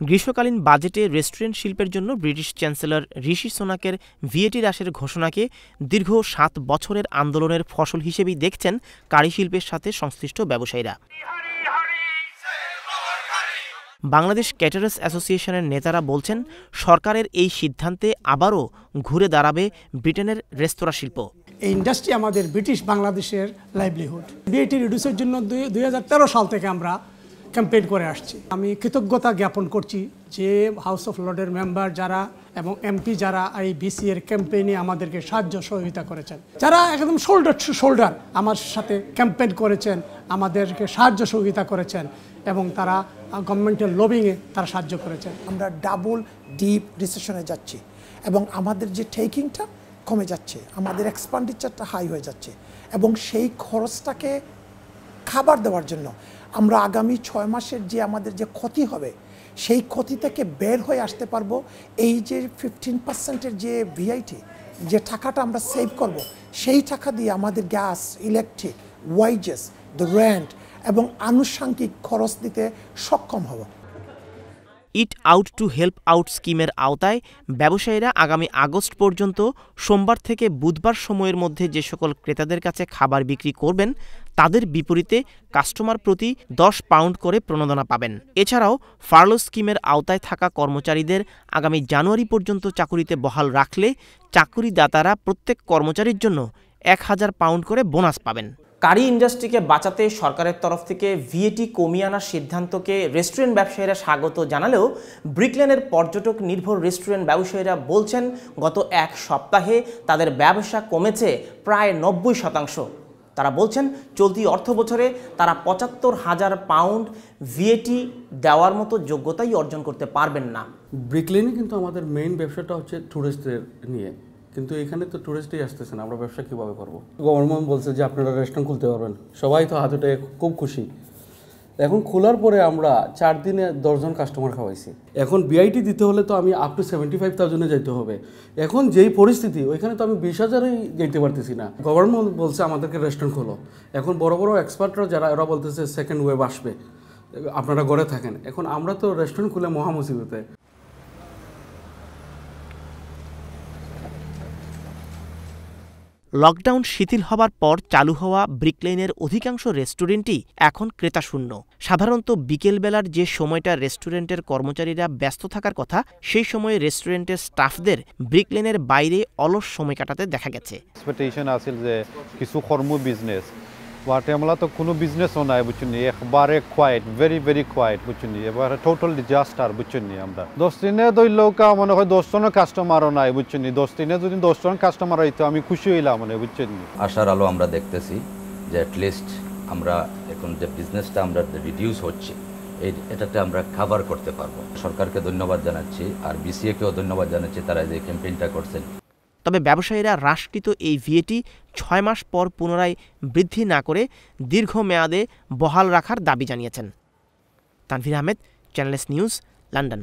গ্রীষ্মকালীন বাজেটে রেস্টুরেন্ট শিল্পের জন্য ব্রিটিশ চ্যান্সেলর ঋষি সোনাকের ভিএটি হ্রাসের ঘোষণাকে দীর্ঘ সাত বছরের আন্দোলনের ফসল হিসেবেই দেখছেন কারি শিল্পের সাথে সংশ্লিষ্ট ব্যবসায়ীরা। বাংলাদেশ ক্যাটারার্স অ্যাসোসিয়েশনের নেতারা বলছেন, সরকারের এই সিদ্ধান্তে আবারও ঘুরে দাঁড়াবে ব্রিটেনের রেস্তোরাঁ শিল্প। এই ইন্ডাস্ট্রি আমাদের ব্রিটিশ বাংলাদেশের লাইভলিহুড বিএটি রিডিউসের জন্য দুই হাজার তেরো সাল থেকে আমরা ক্যাম্পেইন করে আসছি। আমি কৃতজ্ঞতা জ্ঞাপন করছি যে হাউস অফ লর্ডের মেম্বার যারা এবং এমপি যারা এই বিসি এর ক্যাম্পেইনে আমাদেরকে সাহায্য সহযোগিতা করেছেন। যারা একদম শোল্ডার টু শোল্ডার আমার সাথে ক্যাম্পেইন করেছেন, আমাদেরকে সাহায্য সহযোগিতা করেছেন এবং তারা গভর্নমেন্টের লবিংয়ে তারা সাহায্য করেছেন। আমরা ডাবল ডিপ রিসেশনে যাচ্ছি এবং আমাদের যে টেকিংটা কমে যাচ্ছে, আমাদের এক্সপান্ডিচারটা হাই হয়ে যাচ্ছে এবং সেই খরচটাকে খাবার দেওয়ার জন্য আমরা আগামী ছয় মাসের যে আমাদের যে ক্ষতি হবে, সেই ক্ষতি থেকে বের হয়ে আসতে পারব। এই যে ফিফটিন পার্সেন্টের যে ভিআইটি যে টাকাটা আমরা সেভ করব, সেই টাকা দিয়ে আমাদের gas electric wages the rent এবং আনুষাঙ্গিক খরচ দিতে সক্ষম হব। Eat out to help out স্কিমের আওতায় ব্যবসায়ীরা আগামী আগস্ট পর্যন্ত সোমবার থেকে বুধবার সময়ের মধ্যে যে সকল ক্রেতাদের কাছে খাবার বিক্রি করবেন, তাদের বিপরীতে কাস্টমার প্রতি দশ পাউন্ড করে প্রণোদনা পাবেন। এছাড়াও ফার্লো স্কিমের আওতায় থাকা কর্মচারীদের আগামী জানুয়ারি পর্যন্ত চাকুরিতে বহাল রাখলে চাকুরিদাতারা প্রত্যেক কর্মচারীর জন্য এক হাজার পাউন্ড করে বোনাস পাবেন। কারি ইন্ডাস্ট্রিকে বাঁচাতে সরকারের তরফ থেকে ভিএটি কমিয়ে আনার সিদ্ধান্তকে রেস্টুরেন্ট ব্যবসায়ীরা স্বাগত জানালেও ব্রিকলেনের পর্যটক নির্ভর রেস্টুরেন্ট ব্যবসায়ীরা বলছেন, গত এক সপ্তাহে তাদের ব্যবসা কমেছে প্রায় নব্বই শতাংশ। তারা বলছেন, চলতি অর্থ বছরে তারা পঁচাত্তর হাজার পাউন্ড ভিএটি দেওয়ার মতো যোগ্যতাই অর্জন করতে পারবেন না। ব্রিকলেনে কিন্তু আমাদের মেইন ব্যবসাটা হচ্ছে ট্যুরিস্টদের নিয়ে। কিন্তু এখানে তো ট্যুরিস্টই আসতেছে না, আমরা ব্যবসা কীভাবে করব? গভর্নমেন্ট বলছে যে আপনারা রেস্টুরেন্ট খুলতে পারবেন। সবাই তো হাতুটে খুব খুশি। এখন খোলার পরে আমরা চার দিনে দশজন কাস্টমার খাওয়াইছি। এখন বিআইটি দিতে হলে তো আমি আপ টু সেভেন্টি ফাইভ থাউজেন্ডে যাইতে হবে। এখন যেই পরিস্থিতি, ওইখানে তো আমি বিশ হাজারেই যেতে পারতেছি না। গভর্নমেন্ট বলছে আমাদেরকে রেস্টুরেন্ট খোলো। এখন বড় বড় এক্সপার্টরা যারা, এরা বলতেছে সেকেন্ড ওয়েব আসবে। আপনারা ঘরে থাকেন। এখন আমরা তো রেস্টুরেন্ট খুলে মহামুসিবতে। লকডাউন শিথিল হবার পর চালু হওয়া ব্রিকলেনের অধিকাংশ রেস্টুরেন্টই এখন ক্রেতাশূন্য। সাধারণত বিকেলবেলার যে সময়টা রেস্টুরেন্টের কর্মচারীরা ব্যস্ত থাকার কথা, সেই সময়ে রেস্টুরেন্টের স্টাফদের ব্রিকলেনের বাইরে অলস সময় কাটাতে দেখা গেছে। আছিল যে কিছু কর্ম বিজনেস গুয়াটেমালা তো কোনো বিজনেসও নাই বুঝছেন একবারে কোয়াইট ভেরি ভেরি কোয়াইট বুঝছেন এবার টোটাল ডিজাস্টার বুঝছেন আমরা দশ দিনে ধরলেও কা মনে হয় দশজনের কাস্টমারও নাই বুঝছেন দশ দিনে যদি দশজন কাস্টমার হইতো আমি খুশি হইলাম মানে বুঝছেন আশার আলো আমরা দেখতেছি যে অ্যাটলিস্ট আমরা এখন যে বিজনেসটা আমরা রিডিউস হচ্ছে এটাতে আমরা কাভার করতে পারব সরকারকে ধন্যবাদ জানাচ্ছি আর বিসিএকেও ধন্যবাদ জানাচ্ছি তারা যে ক্যাম্পেইনটা করছেন তবে ব্যবসায়ীরা হ্রাসকৃত এই ভিএটি ছয় মাস পর পুনরায় বৃদ্ধি না করে দীর্ঘমেয়াদে বহাল রাখার দাবি জানিয়েছেন। Tanvir Ahmed Channel S News, London.